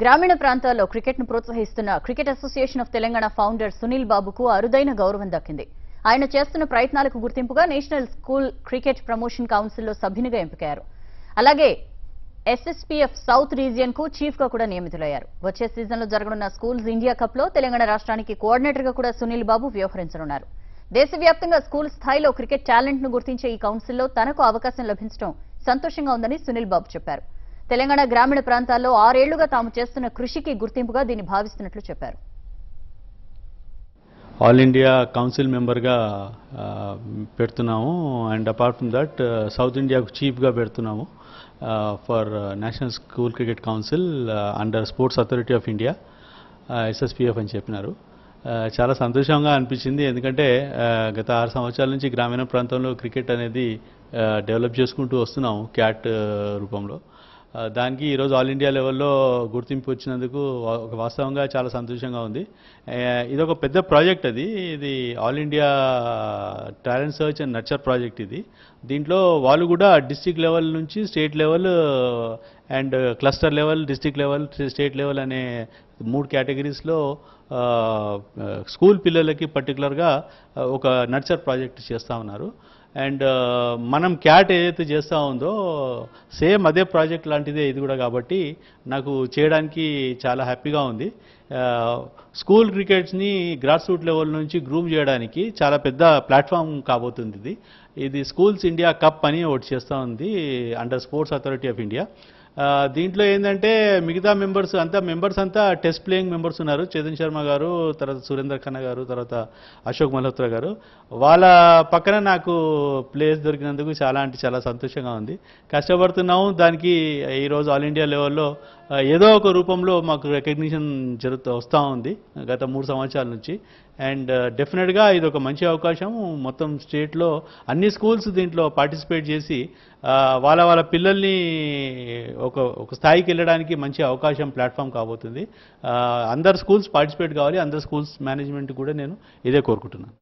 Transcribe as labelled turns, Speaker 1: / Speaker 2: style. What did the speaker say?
Speaker 1: గ్రామీణ ప్రాంతాల్లో క్రికెట్ను ప్రోత్సహిస్తున్న cricket association of Telangana founder Sunil బాబుకు అరుదైన గౌరవం దక్కింది. ఆయన చేస్తున్న ప్రయత్నాలకు గుర్తింపుగా నేషనల్ స్కూల్ క్రికెట్ ప్రమోషన్ కౌన్సిల్లో సభ్యునిగా ఎంపికయ్యారు. అలాగే ఎస్ఎస్పీఎఫ్ సౌత్ రీజియన్కు చీఫ్గా కూడా నియమితులయ్యారు. వచ్చే సీజన్లో జరగనున్న స్కూల్స్ ఇండియా కప్లో తెలంగాణ రాష్ట్రానికి కోఆర్డినేటర్గా కూడా సునీల్ బాబు వ్యవహరించనున్నారు. దేశవ్యాప్తంగా స్కూల్ స్థాయిలో క్రికెట్ టాలెంట్ను గుర్తించే ఈ కౌన్సిల్లో తనకు అవకాశం లభించడం సంతోషంగా ఉందని సునీల్ బాబు చెప్పారు. తెలంగాణ గ్రామీణ ప్రాంతాల్లో ఆరేళ్ళుగా తాము చేస్తున్న కృషికి గుర్తింపుగా దీన్ని భావిస్తున్నట్లు చెప్పారు.
Speaker 2: ఆల్ ఇండియా కౌన్సిల్ మెంబర్గా పెడుతున్నాము. And apart from that south ఇండియాకు చీఫ్గా పెడుతున్నాము for national school cricket council under sports authority of India SSPF అని చెప్పినారు. చాలా సంతోషంగా అనిపించింది. ఎందుకంటే గత ఆరు సంవత్సరాల నుంచి గ్రామీణ ప్రాంతంలో క్రికెట్ అనేది డెవలప్ చేసుకుంటూ వస్తున్నాము క్యాట్ రూపంలో. దానికి ఈరోజు ఆల్ ఇండియా లెవెల్లో గుర్తింపు వచ్చినందుకు ఒక వాస్తవంగా చాలా సంతోషంగా ఉంది. ఇది ఒక పెద్ద ప్రాజెక్ట్ అది. ఇది all India talent search and nurture project ఇది. దీంట్లో వాళ్ళు కూడా డిస్టిక్ లెవెల్ నుంచి state level and cluster level district level state level అనే మూడు కేటగిరీస్లో స్కూల్ పిల్లలకి పర్టికులర్గా ఒక నర్చర్ ప్రాజెక్ట్ చేస్తూ ఉన్నారు. అండ్ మనం క్యాట్ ఏదైతే చేస్తూ ఉందో సేమ్ అదే ప్రాజెక్ట్ లాంటిదే ఇది కూడా కాబట్టి నాకు చేయడానికి చాలా హ్యాపీగా ఉంది. స్కూల్ క్రికెట్స్ని గ్రాస్ రూట్ లెవెల్ నుంచి గ్రూమ్ చేయడానికి చాలా పెద్ద ప్లాట్ఫామ్ కాబోతుంది ఇది. ఇది స్కూల్స్ ఇండియా కప్ అని ఒకటి చేస్తూ ఉంది under sports authority of India దీంట్లో ఏంటంటే మిగతా మెంబర్స్ అంతా మెంబర్స్ అంతా టెస్ట్ ప్లేయింగ్ మెంబర్స్ ఉన్నారు. చేతన్ శర్మ గారు తర్వాత సురేందర్ ఖన్నా గారు తర్వాత అశోక్ మల్హోత్రా గారు. వాళ్ళ పక్కన నాకు ప్లేస్ దొరికినందుకు చాలా అంటే చాలా సంతోషంగా ఉంది. కష్టపడుతున్నాము. దానికి ఈరోజు ఆల్ ఇండియా లెవెల్లో ఏదో ఒక రూపంలో మాకు రికగ్నిషన్ జరుగుతూ వస్తూ ఉంది గత మూడు సంవత్సరాల నుంచి. అండ్ డెఫినెట్గా ఇది ఒక మంచి అవకాశం మొత్తం స్టేట్లో అన్ని స్కూల్స్ దీంట్లో పార్టిసిపేట్ చేసి వాళ్ళ వాళ్ళ పిల్లల్ని ఒక ఒక స్థాయికి వెళ్ళడానికి మంచి అవకాశం ప్లాట్ఫామ్ కాబోతుంది. అందరు స్కూల్స్ పార్టిసిపేట్ కావాలి అందరు స్కూల్స్ మేనేజ్మెంట్ కూడా నేను ఇదే కోరుకుంటున్నాను.